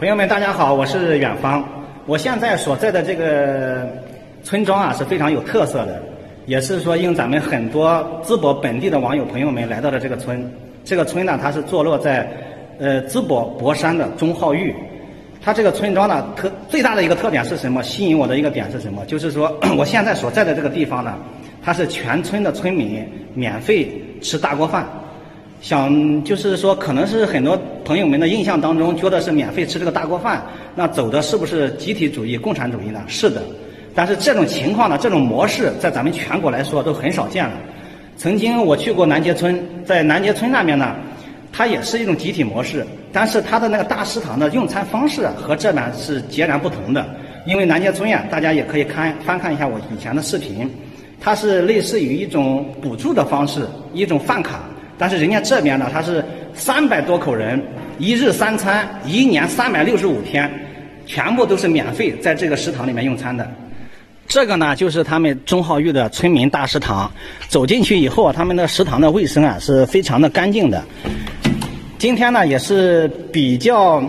朋友们，大家好，我是远方。我现在所在的这个村庄啊是非常有特色的，也是说应咱们很多淄博本地的网友朋友们来到了这个村。这个村呢，它是坐落在呃淄博博山的中号峪。它这个村庄呢，特最大的一个特点是什么？吸引我的一个点是什么？就是说 我现在所在的这个地方呢，它是全村的村民免费吃大锅饭。想就是说，可能是很多朋友们的印象当中，觉得是免费吃这个大锅饭，那走的是不是集体主义、共产主义呢？是的。但是这种情况呢，这种模式在咱们全国来说都很少见了。曾经我去过南街村，在南街村那边呢，它也是一种集体模式，但是它的那个大食堂的用餐方式和这边是截然不同的。因为南街村呀，大家也可以看翻看一下我以前的视频，它是类似于一种补助的方式，一种饭卡。但是人家这边呢，他是三百多口人，一日三餐，一年三百六十五天，全部都是免费在这个食堂里面用餐的。这个呢，就是他们中号峪的村民大食堂。走进去以后啊，他们的食堂的卫生啊是非常的干净的。今天呢，也是比较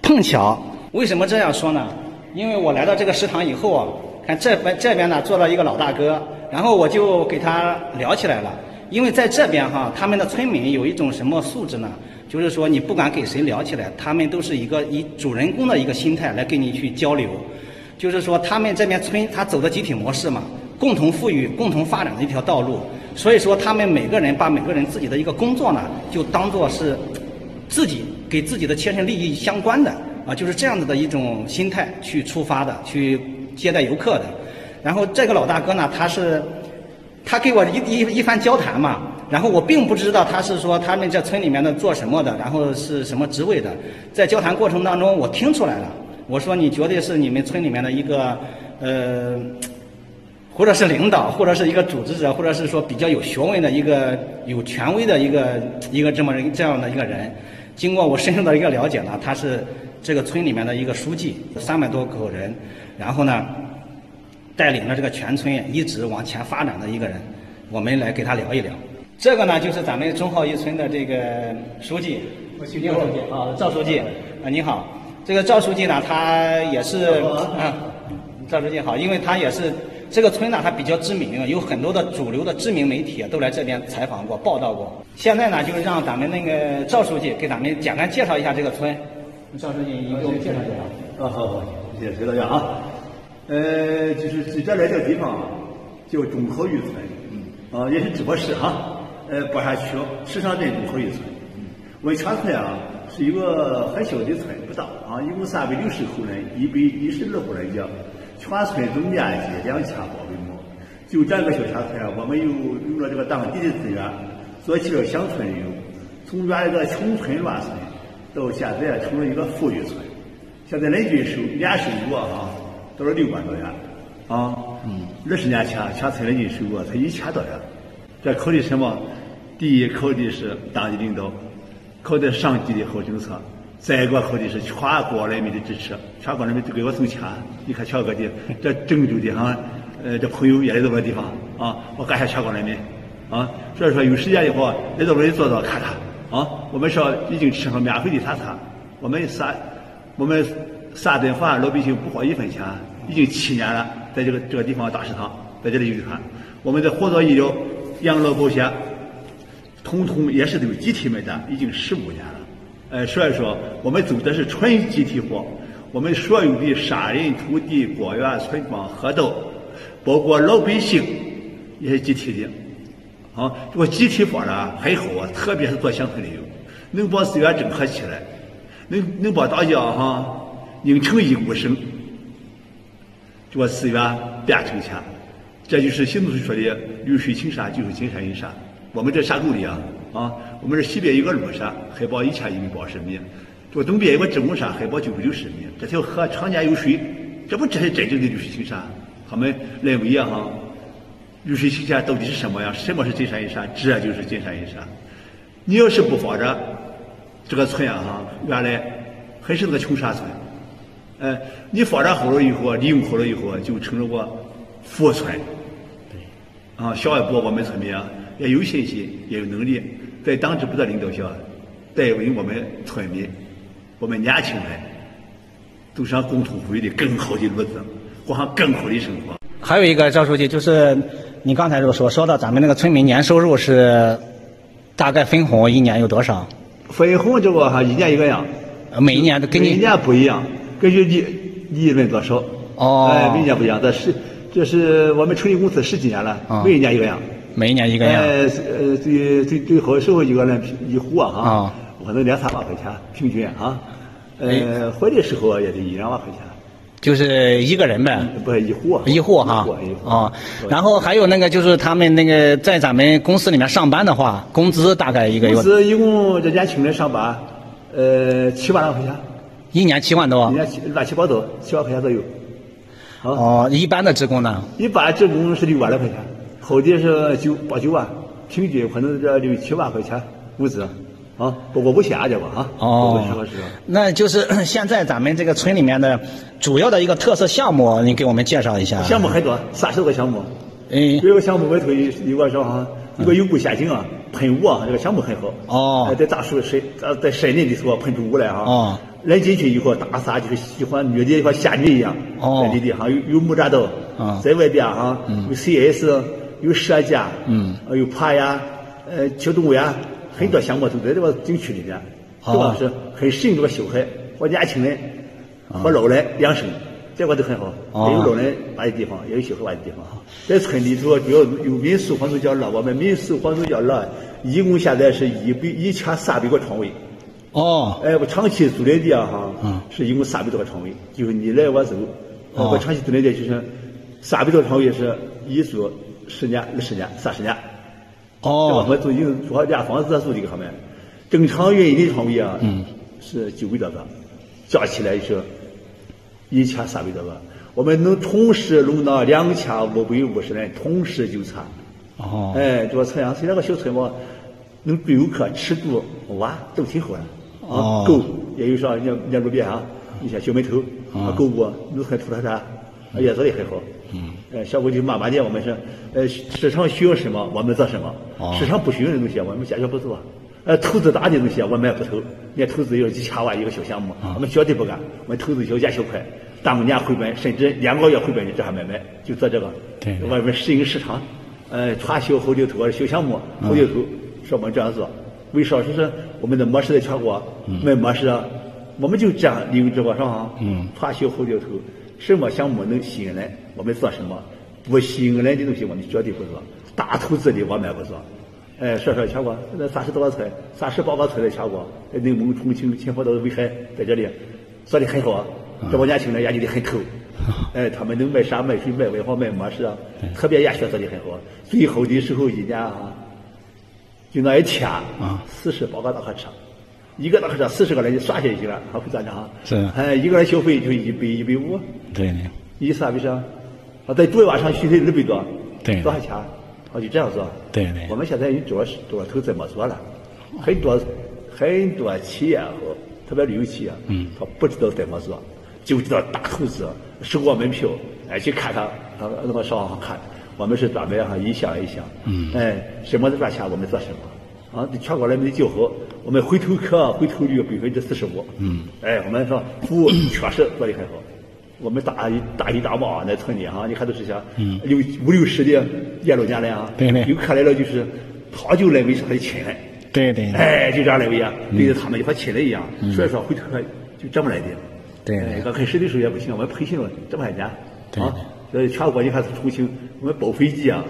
碰巧。为什么这样说呢？因为我来到这个食堂以后啊，看这边这边呢坐了一个老大哥，然后我就给他聊起来了。因为在这边哈，他们的村民有一种什么素质呢？就是说，你不管给谁聊起来，他们都是一个以主人公的一个心态来跟你去交流。就是说，他们这边村他走的集体模式嘛，共同富裕、共同发展的一条道路。所以说，他们每个人把每个人自己的一个工作呢，就当做是自己给自己的切身利益相关的啊，就是这样子的一种心态去出发的，去接待游客的。然后这个老大哥呢，他是。他给我一一一番交谈嘛，然后我并不知道他是说他们这村里面的做什么的，然后是什么职位的，在交谈过程当中我听出来了，我说你绝对是你们村里面的一个呃，或者是领导，或者是一个组织者，或者是说比较有学问的一个有权威的一个一个这么人这样的一个人。经过我深入的一个了解呢，他是这个村里面的一个书记，三百多口人，然后呢。带领着这个全村一直往前发展的一个人，我们来给他聊一聊。这个呢，就是咱们中浩一村的这个书记，你好，书记啊，赵书记啊，你好。这个赵书记呢，他也是啊，赵书记好，因为他也是这个村呢，他比较知名，有很多的主流的知名媒体都来这边采访过、报道过。现在呢，就是让咱们那个赵书记给咱们简单介绍一下这个村。赵书记，你给我们介绍介绍。啊，好好，谢谢崔老杨啊。呃，就是最早来这个地方叫中号峪村，嗯啊，也是淄博市哈，呃，博山区石上镇中号峪村。我们全村啊是一个很小的村，不大啊，一共三百六十口人，一百一十二户人家，全村总面积两千多平亩。就这个小山村啊，我们又用了这个当地的资源，做起了乡村旅游，从原来的穷村乱村，到现在成了一个富裕村。现在人均收年收入啊。都是六万多元，啊，嗯，二十年前全村人均收入才一千多元，这考虑什么？第一考虑是党的领导，靠的上级的好政策，再一个考虑是全国人民的支持，全国人民都给我送钱。你看全国的这郑州的哈，呃，这朋友也来到这地方啊，我感谢全国人民啊。所以说有时间的话，来到这里坐坐看看啊。我们说已经吃上免费的餐餐，我们三我们。三顿饭老百姓不花一分钱，已经七年了，在这个这个地方大食堂，在这里用餐。我们的合作医疗、养老保险，统统也是都集体买单，已经十五年了。呃，所以说我们走的是纯集体化，我们所有的山人、土地、果园、村庄、河道，包括老百姓，也是集体的。啊，这个集体发展很好啊，特别是做乡村旅游，能把资源整合起来，能能把大家哈。拧成一股绳，就把资源变成钱，这就是习总书说的“绿水青山就是金山银山”。我们这山沟里啊，啊，我们这西边有个麓山，海拔一千一百八十米；这东边有个智公山，海拔九百六十米。这条河常年有水，这不这是真正的绿水青山？他们认为啊，哈，绿水青山到底是什么呀？什么是金山银山？这就是金山银山。你要是不发展这个村啊，哈，原来还是那个穷山村。呃，你发展好了以后，利用好了以后，就成了个富村。对。啊，下一步我们村民啊，也有信心，也有能力，在党支部的领导下，带领我们村民我们年轻人走上共同富裕的更好的路子，过上更好的生活。还有一个赵书记，就是你刚才就说说到咱们那个村民年收入是大概分红一年有多少？分红这个哈一年一个样，呃每一年都跟你每一年不一样，根据利利润多少。哦哎，每年不一样。这是这是我们成立公司十几年了，啊每一年一个样。每一年一个样。呃呃，最最最好的时候一个人一户啊哈哦，可能两三万块钱平均啊。哎呃，坏的时候也得一两万块钱，就是一个人呗，不是一户啊一户哈一户一户哦，然后还有那个就是他们那个在咱们公司里面上班的话，工资大概一个月。工资一共这年轻人上班，呃，七八万来块钱，一年七万多一。年七乱七八糟七万块钱左右。啊，哦，一般的职工呢？一般职工是六万来块钱，好的是九八九万，平均可能这六七万块钱工资，啊，不过不限这个啊，哦。那就是现在咱们这个村里面的主要的一个特色项目，你给我们介绍一下。项目很多，三十多个项目。嗯，有个项目外头有有个啥哈，有个有雾陷阱啊，喷雾啊，这个项目很好。哦呃在大树深呃在森林里头喷出雾来哈。哦。人进去以后，大撒就是喜欢女的和仙女一样。哦在里地哈有有木栈道。啊在外边哈有 CS，有射箭。有爬呀，呃跳动物园，很多项目都在这个景区里面。哦这个是很适应这个小孩和年轻人和老人养生，这个都很好。哦也有老人玩的地方，也有小孩玩的地方。在村里头，主要有民宿或者叫乐，我们民宿或者叫乐，一共现在是一百一千三百个床位。哦，哎，我长期租赁的啊哈，嗯是一共三百多个床位，就是你来我走。呃哦我长期租赁的就是三百多个床位是一租十年、二十年、三十年。这个哦，我们租已经租好家房子租这个上面，正常运营的床位啊，嗯，是九百多个，加起来是一千三百多个。我们能同时容纳两千五百五十人同时就餐。哦，哎，这个村啊，虽然个小村吧，能对游客吃住玩都挺好的。哦啊，狗也有啥，人家人家路边啊，一些小门头啊啊，狗窝、农村土特产，也做得很好。嗯，呃，小规就慢慢的，我们是，呃，市场需要什么，我们做什么；哦市场不需要的东西，我们坚决不做。呃，投资大的东西，我们也不投。人家投资有几千万一个小项目，啊我们绝对不干。我们投资小见小快，当年回本，甚至两个月回本的这还买卖，就做这个。外面适应市场，呃，传销后头投小项目，后头投，是我们这样做。为啥？就是我们的模式在全国卖模式啊，我们就这样利用这个上哈，嗯传销后头投，什么项目能吸引人，我们做什么；不吸引人的东西，我们绝对不做。大投资的我们也不做。哎，说说全国，那三十多个村，三十八个村在全国，在内蒙、重庆、秦皇岛、威海，在这里做的很好。这帮年轻人研究的很透，哎，他们能卖山、卖水、卖文化、卖模式啊，特别研学做的很好。最好的时候一年啊，就那一天啊，四十八个大客车，一个大客车四十个人就算下去了，还会咋着哈？是哎，一个人消费就一百一百五，对呢，一三百上，啊，在主要上消费二百多，对多少钱？啊，就这样做。对对。我们现在主要是主要投资没做了，很多很多企业和特别旅游企业，嗯，他不知道怎么做，就知道大投资，收我门票，哎，去看看啊那么上网看。我们是专门哈一项一项，嗯。哎，什么赚钱我们做什么，啊，全国人民的叫好，我们回头客回头率百分之四十五，嗯，哎，我们说服务确实做得很好。我们大一大一大帮那村里哈，你看都是些嗯。六五六十的年老年人啊，对对。有客来了就是，他就认为是他的亲人，对对。哎，就这样认为啊，对着他们就和亲人一样，所以说回头客就这么来的。对。哎，刚开始的时候也不行，我们培训了这么些年，对。啊，所以全国你看从重庆，我们包飞机啊，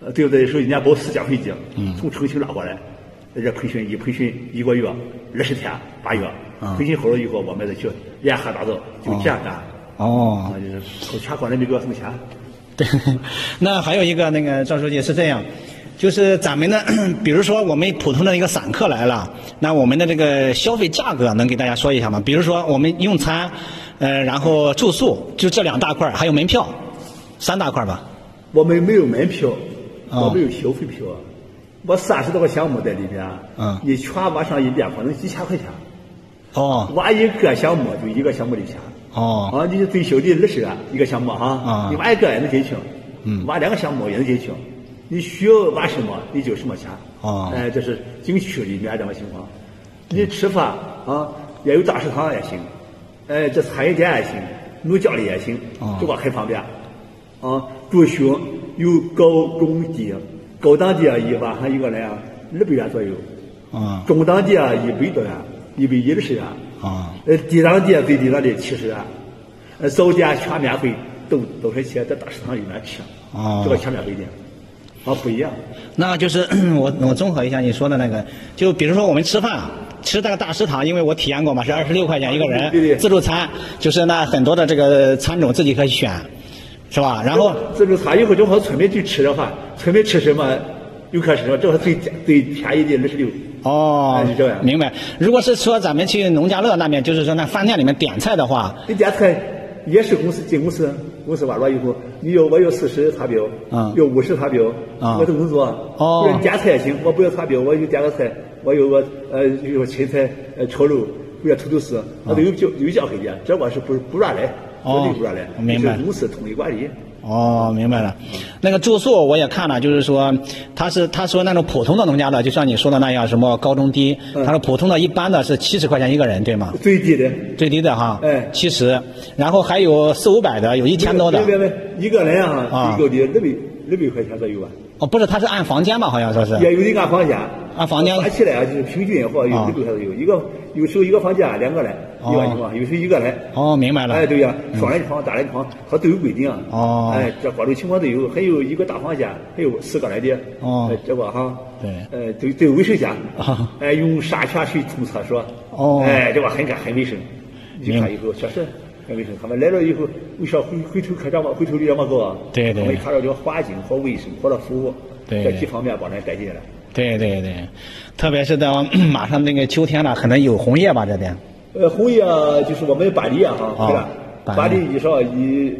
呃，对不对？说一年包四架飞机，嗯。从重庆拉过来，在这培训一培训一个月，二十天八月。啊，培训好了以后，我们再去联合打造，就这样干。哦那，，就是从全国人民给我送钱。对，那还有一个那个赵书记是这样，就是咱们的，比如说我们普通的一个散客来了，那我们的这个消费价格能给大家说一下吗？比如说我们用餐，呃，然后住宿，就这两大块，还有门票，三大块吧。我们没有门票，哦我没有消费票，我三十多个项目在里边，嗯你全往上一遍可能几千块钱，哦。挖一个项目就一个项目的钱。哦。啊，你最小的二十万一个项目哈，啊。你挖一个也能进去，嗯。挖两个项目也能进去，你需要挖什么你就什么钱，哦。哎，这是景区里面这个情况。你吃饭啊，也有大食堂也行，哎，这餐饮店也行，农家里也行。哦，这个很方便。啊，住宿有高中低，高档的一晚上一个人啊二百元左右，啊中档的啊一百多元，一百一十元，啊呃，地上的最低那的七十元，呃，早点全免费，都都是去在大食堂里面吃，啊这个全免费的，啊不一样。那就是 我我综合一下你说的那个，就比如说我们吃饭吃那个大食堂，因为我体验过嘛，是二十六块钱一个人，对对自助餐，就是那很多的这个餐种自己可以选，是吧？然后自助餐以后就和村民去吃的话，村民吃什么，游客吃什么，这是最最便宜的二十六。哦这样，明白。如果是说咱们去农家乐那边，就是说那饭店里面点菜的话，你点菜也是公司进公司，公司完了以后，你要我要四十查标，嗯要五十查标，嗯我都工作。哦点菜也行，我不要查标，我就点个菜，我有个呃有个芹菜呃炒肉或者土豆丝，我都有价有价可的，这我是不不乱来，哦绝对不乱来，明白公司统一管理。哦，明白了。那个住宿我也看了，就是说，他是他说那种普通的农家乐，就像你说的那样，什么高中低，嗯他说普通的一般的是七十块钱一个人，对吗？最低的，最低的哈，哎七十，然后还有四五百的，有一千多的。别别别，一个人啊，啊最高的二百二百块钱左右吧。哦，不是，他是按房间吧？好像说是。也有的按房间，按房间算起来啊，就是平均或有啊二百块左右，一个有时候一个房间两个人，哦一万情况，有时候一个人。哦，明白了。哎，对呀，双人床、单人床，它都有规定啊。哦哎，这各种情况都有，还有一个大房间，还有四个人的。哦哎这个哈。对呃，都都有卫生间啊。哎，用山泉水冲厕所。哦哎，这个很干很卫生。你明看以后确实很卫生。他们来了以后，为啥回回头客这么回头率这么高啊？对对我们看到这个环境和卫生和这服务，对这几方面把人改进了。对对对，特别是到马上那个秋天了，可能有红叶吧这边。呃，红叶啊就是我们板栗啊，哈，哦对吧？板板栗栗一上一，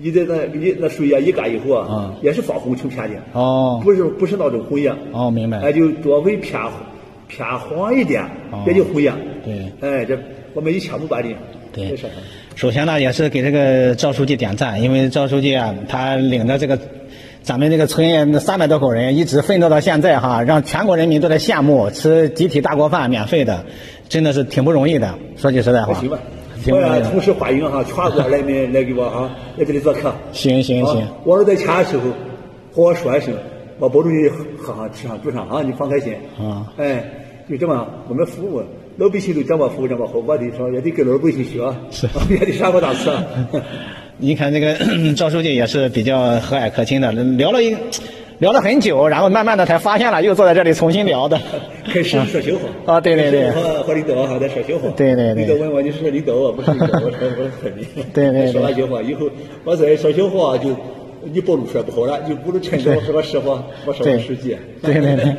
一在那一那树叶一干以后啊嗯，也是发红成片的，哦不是不是那种红叶，哦，明白。哎，就多为偏偏黄一点哦，也就红叶。对哎，这我们以前不板栗，对这是首先呢，也是给这个赵书记点赞，因为赵书记啊，他领着这个咱们这个村三百多口人一直奋斗到现在哈，让全国人民都在羡慕吃集体大锅饭免费的，真的是挺不容易的。说句实在话还行吧。。我呀同时欢迎哈全国人民来给我哈来这里做客。行行行啊，我是在签的时候和我说一声，我保证你喝上吃上住上啊，你放开心。啊哎，就这么，我们服务老百姓都这么服务这么好，我得说也得跟老百姓学，是 也得上过档次。你看这个 赵书记也是比较和蔼可亲的，聊了一聊了很久，然后慢慢的才发现了，又坐在这里重新聊的。开始说笑话啊对对对和和领导还在说笑话。对对对领导问我你是领导啊，不是领导，我说我是你。对对对说完笑话以后，我再说笑话就你暴露出来不好了，你不如趁着我说个实话，我说个实际。对对对。